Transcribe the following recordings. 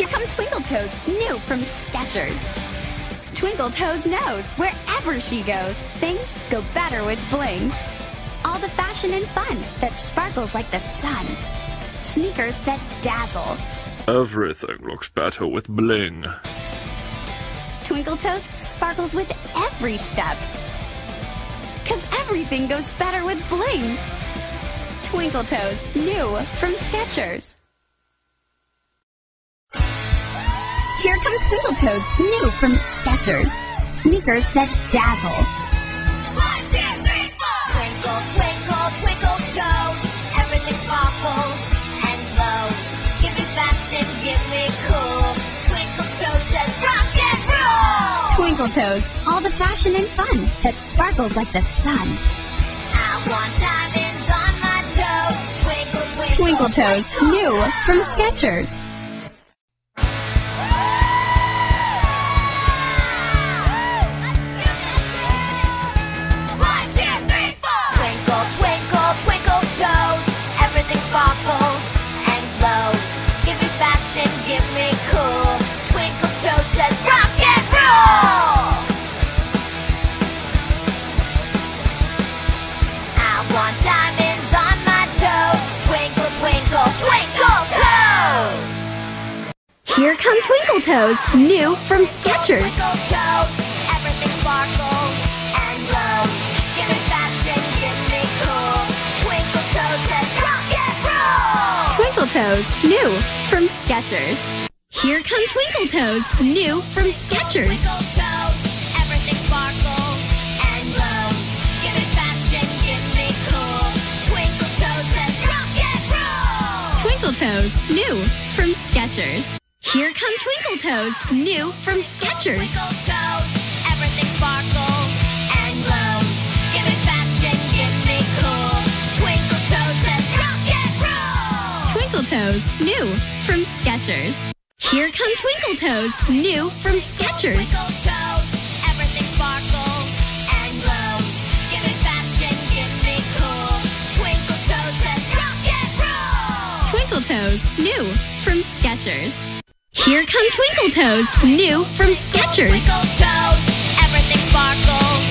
Here come Twinkle Toes, new from Skechers. Twinkle Toes knows wherever she goes, things go better with bling. All the fashion and fun that sparkles like the sun. Sneakers that dazzle. Everything looks better with bling. Twinkle Toes sparkles with every step. Cause everything goes better with bling. Twinkle Toes, new from Skechers. Here come Twinkle Toes, new from Skechers. Sneakers that dazzle. One, two, three, four. Twinkle, twinkle, twinkle toes. Everything sparkles and glows. Give me fashion, give me cool. Twinkle toes says rock and roll. Twinkle Toes, all the fashion and fun that sparkles like the sun. I want diamonds on my toes. Twinkle, twinkle, Twinkle Toes, new from Skechers. Twinkle Toes, new from Skechers. Twinkle toes, new from Skechers. Here come Twinkle Toes, new from Skechers. Twinkle Toes, new from Skechers. Here come Twinkle Toes, new from Skechers. Twinkle toes, everything sparkles and glows. Give me fashion, give me cool. Twinkle toes says rock and roll. Twinkle Toes, new from Skechers. Here come Twinkle Toes, new from Skechers. Twinkle toes, everything sparkles and glows. Give me fashion, give me cool. Twinkle toes says rock and roll. Twinkle Toes, new from Skechers. Here come Twinkle Toes, new from Skechers. Twinkle toes, everything sparkles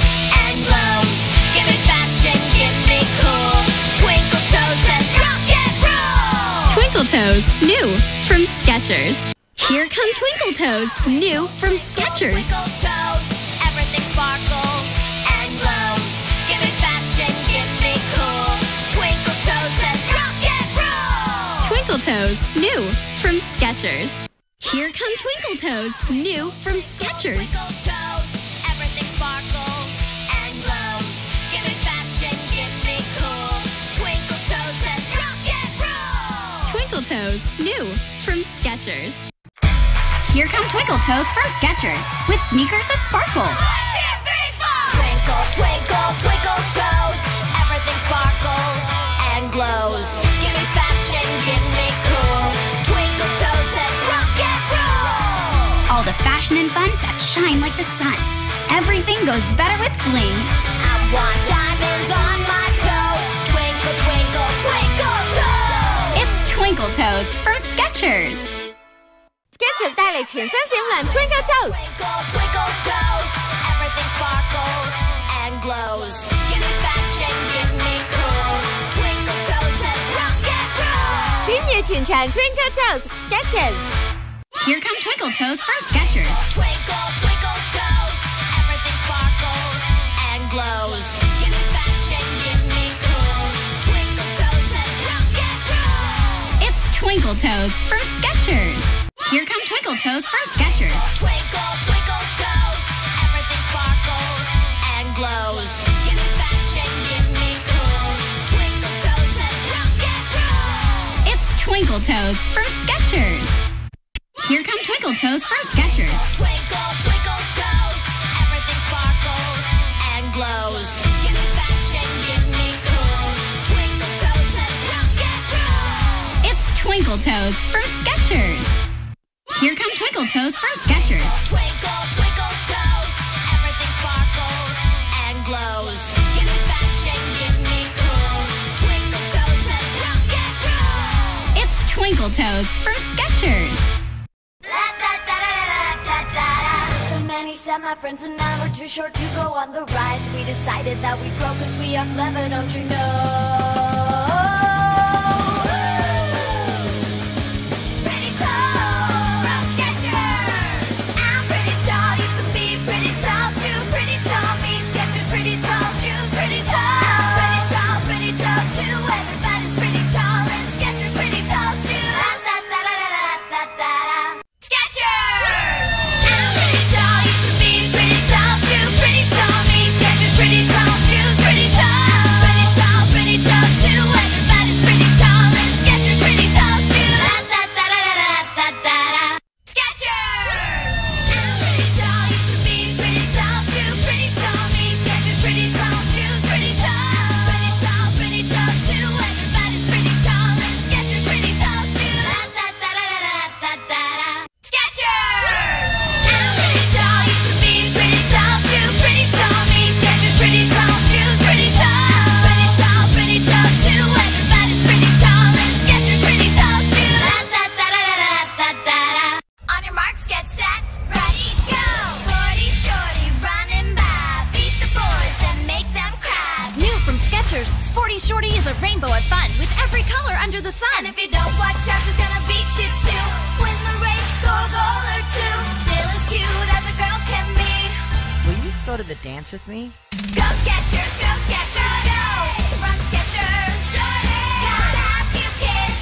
and glows. Give me fashion, give me cool. Twinkle toes says rock and roll. Twinkle Toes, new from Skechers. Here come Twinkle Toes, new from Skechers. Twinkle toes, everything sparkles and glows. Give me fashion, give me cool. Twinkle toes says rock and roll. Twinkle Toes, new from Skechers. Here come Twinkle Toes, new from Skechers. Twinkle toes, everything sparkles and glows. Give me fashion, give me cool. Twinkle toes says rock and roll. Twinkle Toes, new from Skechers. Here come Twinkle Toes from Skechers with sneakers that sparkle. One, two, three, four. Twinkle, twinkle, twinkle toes. Everything sparkles and glows. Give me All the fashion and fun that shine like the sun. Everything goes better with bling. I want diamonds on my toes. Twinkle, twinkle, twinkle toes. It's Twinkle Toes from Skechers. Skechers 带嚟全新小轮 Twinkle Toes， Twinkle, twinkle toes. Everything sparkles and glows. Give me fashion, give me cool. Twinkle toes says rock and roll. 闪耀全场 Twinkle Toes Skechers。 Here come Twinkle Toes from Skechers. Twinkle, twinkle toes. Everything sparkles and glows. Give me fashion, give me cool. Twinkle toes says rock and roll. It's Twinkle Toes from Skechers. Here come Twinkle Toes from Skechers. Twinkle, twinkle toes. Everything sparkles and glows. Give me fashion, give me cool. Twinkle toes says rock and roll. It's Twinkle Toes from Skechers. Twinkle Toes from Skechers. Twinkle, twinkle toes. Everything sparkles and glows. Give me fashion, give me cool. Twinkle toes says rock and roll. It's Twinkle Toes from Skechers. Here come Twinkle Toes from Skechers. Twinkle, twinkle toes. Everything sparkles and glows. Give me fashion, give me cool. Twinkle toes says rock and roll. It's Twinkle Toes from Skechers. My friends and I were too short to go on the rise. We decided that we'd grow cause we are clever, don't you know? Rainbow of fun with every color under the sun. And if you don't watch out, she's gonna beat you too. Win the race, score a goal or two. Still as cute as a girl can be. Will you go to the dance with me? Go Skechers, go Skechers, go. Run Skechers. Gotta have cute kids.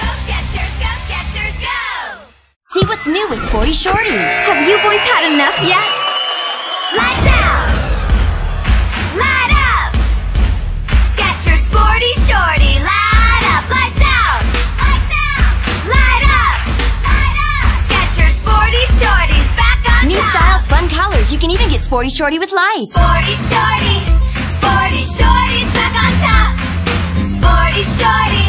Go Skechers, go Skechers, go. See what's new with Sporty Shorty. Have you boys had enough yet? Lights sporty shorty. Light up. Lights out. Lights out. Light up. Light up. Skechers, sporty shorties back on New top. styles, fun colors. You can even get Sporty Shorty with lights. Sporty shorty, sporty shorty's back on top. Sporty shorty,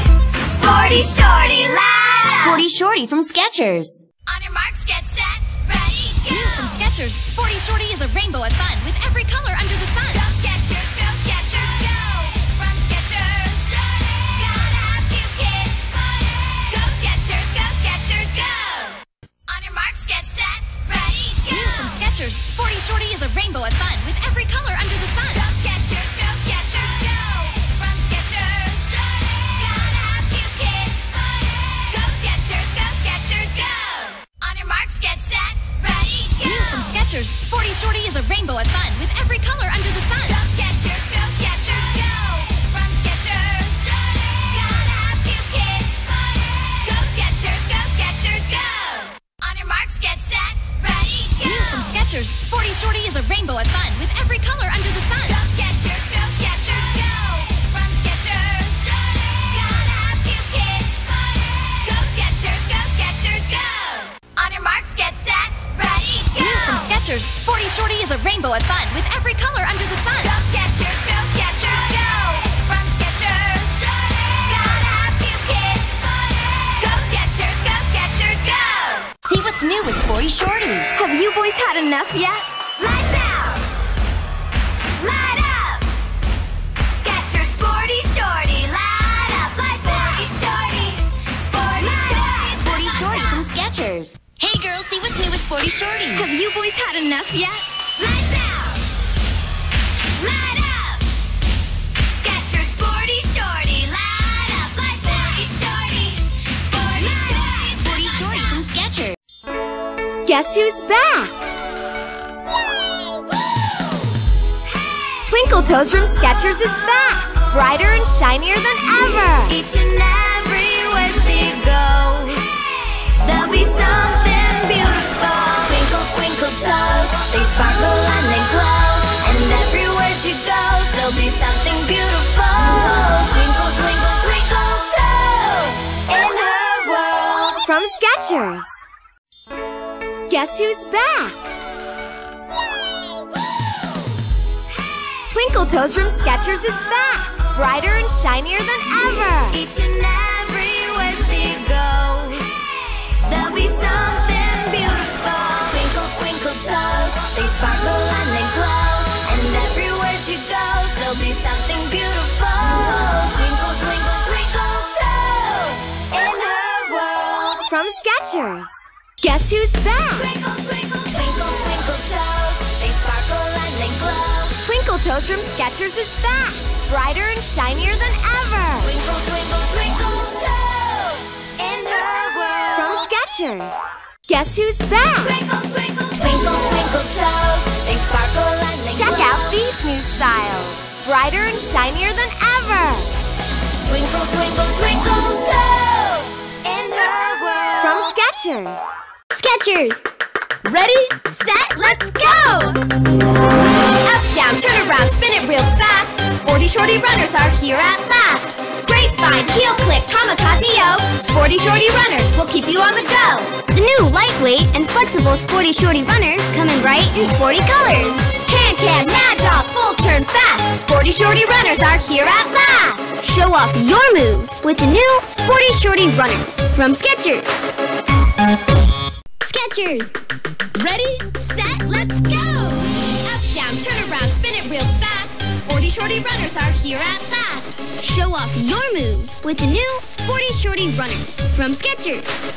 sporty shorty, light up. Sporty Shorty from Skechers. On your marks, get set, ready, go. New from Skechers, Sporty Shorty is a rainbow of fun with every color under the sun. Skechers, Sporty Shorty is a rainbow of fun with every color under the sun. Go Skechers, go Skechers, go. From Skechers, gotta have cute kids. Go Skechers, go Skechers, go. On your marks, get set, ready, go. New from Skechers, Sporty Shorty is a rainbow of fun with every color under the sun. With every color under the sun. Go Skechers, go Skechers, go. From Skechers, gotta have kids. Go Skechers, go Skechers, go. See what's new with Sporty Shorty. Have you boys had enough yet? Lights out. Light up. Skechers, sporty shorty. Light up. Lights sporty shorty. Sporty shorty. Sporty Shorty from Skechers. Hey girls, see what's new with Sporty Shorty. Have you boys had enough yet? Lights out. Guess who's back? Twinkle Toes from Skechers is back, brighter and shinier than ever. Each and everywhere she goes, there'll be something beautiful. Twinkle, twinkle toes, they sparkle and they glow. And everywhere she goes, there'll be something Skechers. Guess who's back? Twinkle Toes from Skechers is back, brighter and shinier than ever. Each and everywhere she goes, there'll be something beautiful. Twinkle, twinkle toes, they sparkle and they glow. And everywhere she goes, there'll be something twinkle, twinkle toes in her world. From Skechers. Guess who's back? Twinkle, twinkle, twinkle, twinkle toes. They sparkle and they glow. Twinkle Toes from Skechers is back, brighter and shinier than ever. Twinkle, twinkle, twinkle toes. In her world. From Skechers. Guess who's back? Twinkle, twinkle, twinkle, twinkle toes. They sparkle and they Check glow. out these new styles, brighter and shinier than ever. Twinkle, twinkle, twinkle toes. Skechers. Skechers! Ready, set, let's go! Up, down, turn around, spin it real fast. Sporty shorty runners are here at last. Grapevine, heel click, kamikaze yo. Sporty shorty runners will keep you on the go. The new lightweight and flexible Sporty Shorty runners come in bright and sporty colors. Can can, mad dog, full turn fast. Sporty shorty runners are here at last. Show off your moves with the new Sporty Shorty runners from Skechers. Skechers! Ready, set, let's go! Up, down, turn around, spin it real fast. Sporty shorty runners are here at last. Show off your moves with the new Sporty Shorty runners from Skechers.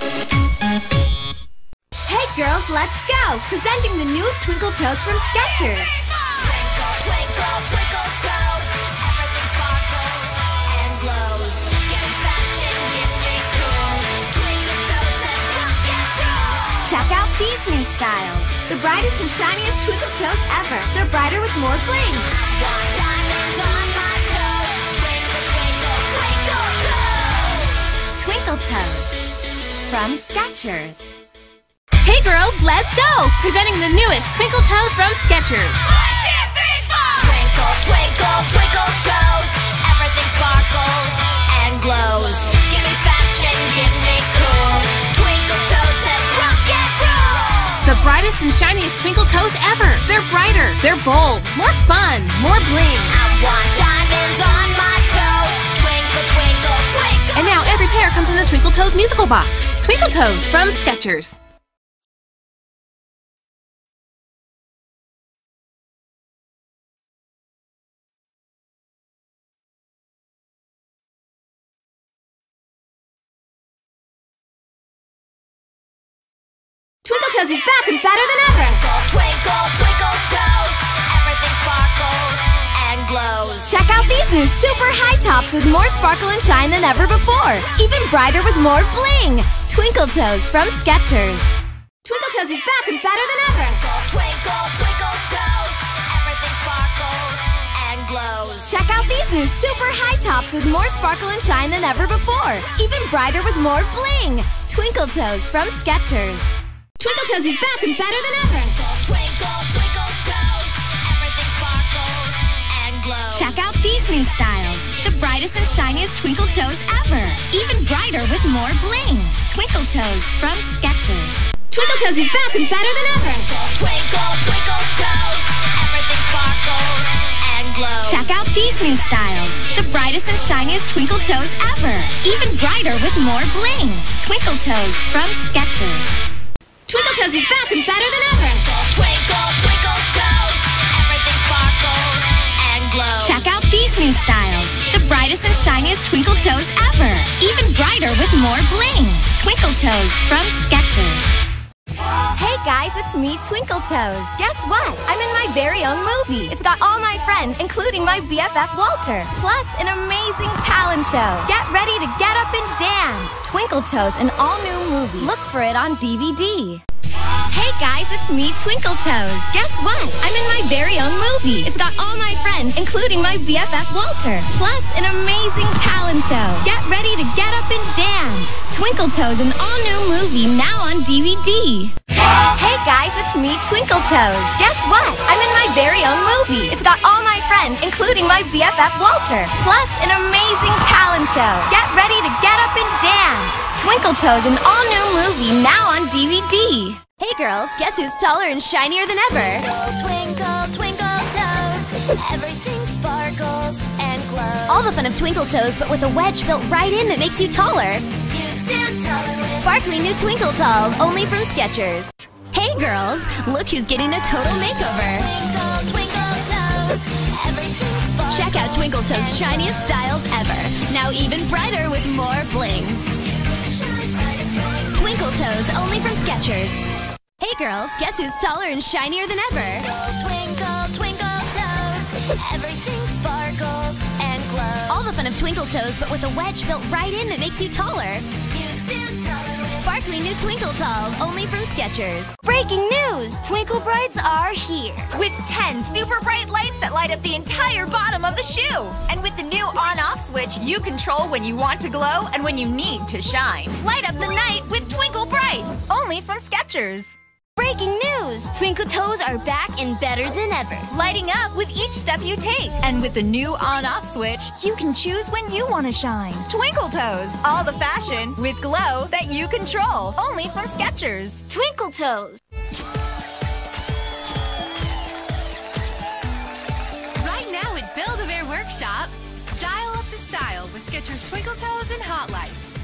Hey girls, let's go! Presenting the newest Twinkle Toes from Skechers. Twinkle, twinkle, twinkle Check out these new styles. The brightest and shiniest Twinkle Toes ever. They're brighter with more bling. Diamonds on my toes. Twinkle, twinkle, twinkle toes. Twinkle Toes from Skechers. Hey girls, let's go! Presenting the newest Twinkle Toes from Skechers. One, two, three, four. Twinkle, twinkle, twinkle toes. Everything sparkles and glows. Give me fashion, give me cool. The brightest and shiniest Twinkle Toes ever. They're brighter, they're bold, more fun, more bling. I want diamonds on my toes. Twinkle, twinkle, twinkle. And now every pair comes in the Twinkle Toes musical box. Twinkle Toes from Skechers. Is back and better than ever. Twinkle, twinkle toes. Everything sparkles and glows. Check out these new super high tops with more sparkle and shine than ever before. Even brighter with more bling. Twinkle Toes from Skechers. Twinkle Toes is back and better than ever. Twinkle, twinkle toes. Everything sparkles and glows. Check out these new super high tops with more sparkle and shine than ever before. Even brighter with more bling. Twinkle Toes from Skechers. Twinkle Toes is back and better than ever. Twinkle, twinkle toes. Everything sparkles and glows. Check out these new styles. The brightest and shiniest Twinkle Toes ever. Even brighter with more bling. Twinkle Toes from Skechers. Twinkle Toes is back and better than ever. Twinkle, twinkle toes. Everything sparkles and glows. Check out these new styles. The brightest and shiniest Twinkle Toes ever. Even brighter with more bling. Twinkle Toes from Skechers. Twinkle Toes is back and better than ever. Twinkle, twinkle toes. Everything sparkles and glows. Check out these new styles. The brightest and shiniest Twinkle Toes ever. Even brighter with more bling. Twinkle Toes from Skechers. Hey guys, it's me, Twinkle Toes. Guess what? I'm in my very own movie. It's got all my friends, including my BFF Walter, plus an amazing talent show. Get ready to get up and dance. Twinkle Toes, an all new movie. Look for it on DVD. Hey guys, it's me, Twinkle Toes. Guess what? I'm in my very own movie. It's got all my friends, including my BFF Walter, plus an amazing talent show. Get ready to get up and dance. Twinkle Toes, an all new movie now on DVD. Hey guys, it's me, Twinkle Toes. Guess what? I'm in my very own movie. It's got all my friends, including my BFF Walter, plus an amazing talent show. Get ready to get up and dance. Twinkle Toes, an all new movie now on DVD. Hey girls, guess who's taller and shinier than ever? Twinkle, twinkle toes. Everything sparkles and glows. All the fun of Twinkle Toes, but with a wedge built right in that makes you taller. Taller new Twinkle Talls, only from Skechers. Hey girls, look who's getting a total makeover. twinkle, twinkle toes. Everything sparkles. Check out Twinkle Toes' shiniest styles ever. Now even brighter with more bling. Shine bright as morning. Twinkle Toes, only only from Skechers. Hey girls, guess who's taller and shinier than ever? Twinkle, twinkle toes. Everything sparkles and glows. All the fun of Twinkle Toes, but with a wedge built right in that makes you taller. You still taller. Sparkly new Twinkle Talls, only from Skechers. Breaking news! Twinkle Brights are here. With 10 super bright lights that light up the entire bottom of the shoe. And with the new on-off switch, you control when you want to glow and when you need to shine. Light up the night with Twinkle Brights, only from Skechers. Breaking news! Twinkle Toes are back and better than ever. Lighting up with each step you take. And with the new on-off switch, you can choose when you want to shine. Twinkle Toes, all the fashion with glow that you control, only from Skechers. Twinkle Toes. Right now at Build-A-Bear Workshop, dial up the style with Skechers Twinkle Toes and Hot Lights.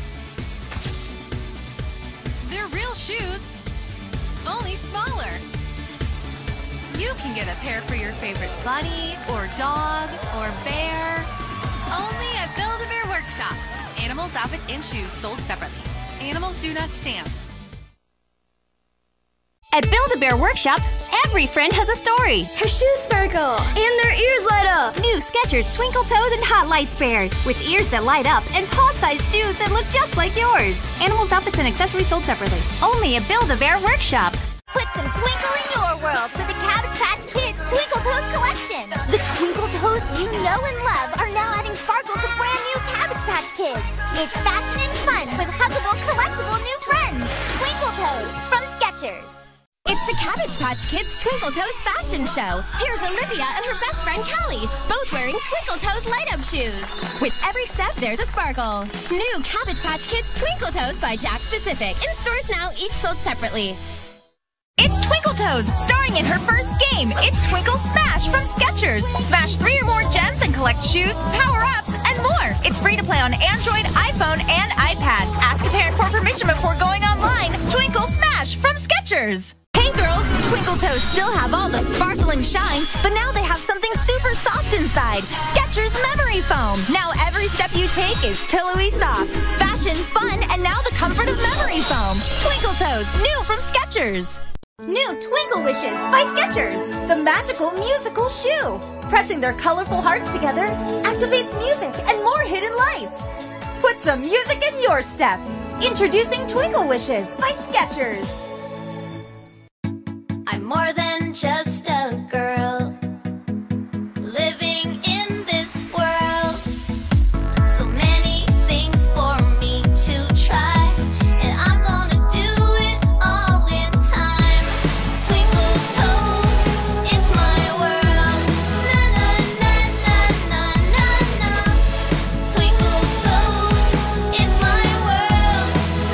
They're real shoes, only smaller. You can get a pair for your favorite bunny, or dog, or bear. Only at Build-A-Bear Workshop. Animals, outfits, and shoes sold separately. Animals do not stamp. At Build-A-Bear Workshop, every friend has a story. Her shoes sparkle and their ears light up. New Skechers Twinkle Toes and Hot Lights bears with ears that light up and paw-sized shoes that look just like yours. Animals, outfits, and accessories sold separately. Only at Build-A-Bear Workshop. Put some twinkle in your world to the Cabbage Patch Kids Twinkle Toes collection. The Twinkle Toes you know and love are now adding sparkle to brand new Cabbage Patch Kids. It's fashion and fun with huggable, collectible new trends. Twinkle Toes from Skechers. It's the Cabbage Patch Kids Twinkle Toes fashion show. Here's Olivia and her best friend Callie, both wearing Twinkle Toes light up shoes. With every step, there's a sparkle. New Cabbage Patch Kids Twinkle Toes by Jakks Pacific. In stores now, each sold separately. It's Twinkle Toes, starring in her first game. It's Twinkle Smash from Skechers. Smash three or more gems and collect shoes, power-ups, and more. It's free to play on Android, iPhone, and iPad. Ask a parent for permission before going online. Twinkle Smash from Skechers. Girls, Twinkle Toes still have all the sparkling shine, but now they have something super soft inside. Skechers Memory Foam. Now every step you take is pillowy soft. Fashion, fun, and now the comfort of memory foam. Twinkle Toes, new from Skechers. New Twinkle Wishes by Skechers, the magical musical shoe. Pressing their colorful hearts together activates music and more hidden lights. Put some music in your step. Introducing Twinkle Wishes by Skechers. I'm more than just a girl living in this world. So many things for me to try, and I'm gonna do it all in time. Twinkle toes, it's my world. Na na na na na na na. Twinkle toes, it's my world.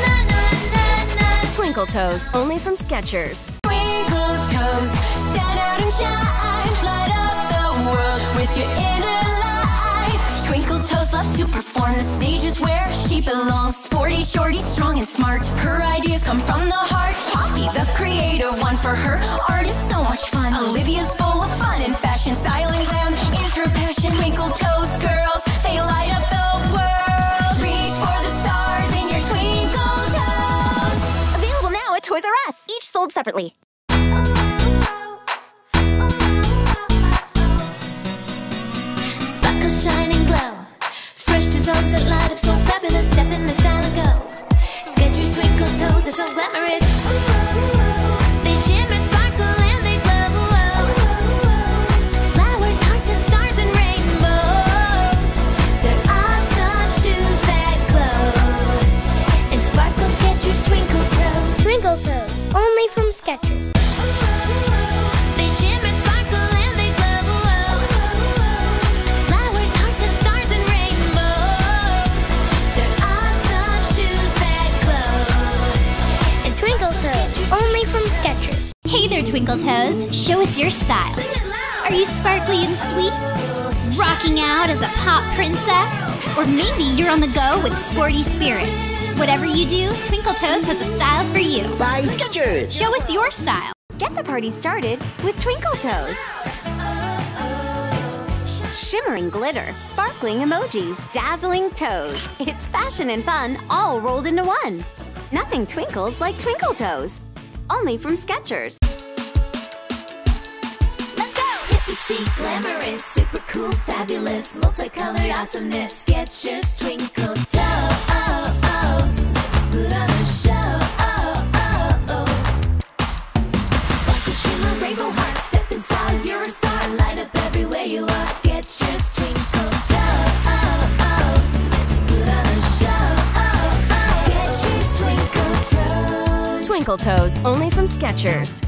Na na na na. Twinkle Toes, only from Skechers. And shine. Light up the world with your inner light. Twinkle toes loves to perform. The stage is where she belongs. Sporty, shorty, strong and smart. Her ideas come from the heart. Poppy, the creative one for her. Art is so much fun. Olivia's full of fun and fashion, glam her passion. Twinkle toes girls, they light up the world. Reach for the stars in your twinkle toes. Available now at Toys R Us, each sold separately. Toes are so glamorous. They shimmer, sparkle, and they glow. Flowers, hearts, and stars and rainbows. They're awesome shoes that glow. And sparkle Skechers twinkle toes. Twinkle Toes, only from Skechers. Twinkle Toes. Show us your style. Are you sparkly and sweet? Rocking out as a pop princess? Or maybe you're on the go with sporty spirit. Whatever you do, Twinkle Toes has a style for you. By Skechers. Show us your style. Get the party started with Twinkle Toes. Shimmering glitter, sparkling emojis, dazzling toes. It's fashion and fun all rolled into one. Nothing twinkles like Twinkle Toes. Only from Skechers. Hippie glamorous, super cool, fabulous, multicolored awesomeness. Skechers, twinkle toes. Let's put on a show. Sparkle, shimmer, rainbow heart, step in style. You're a star, light up everywhere you are. Skechers, twinkle toes. Let's put on a show. Skechers, twinkle toes. Twinkle Toes, only from Skechers.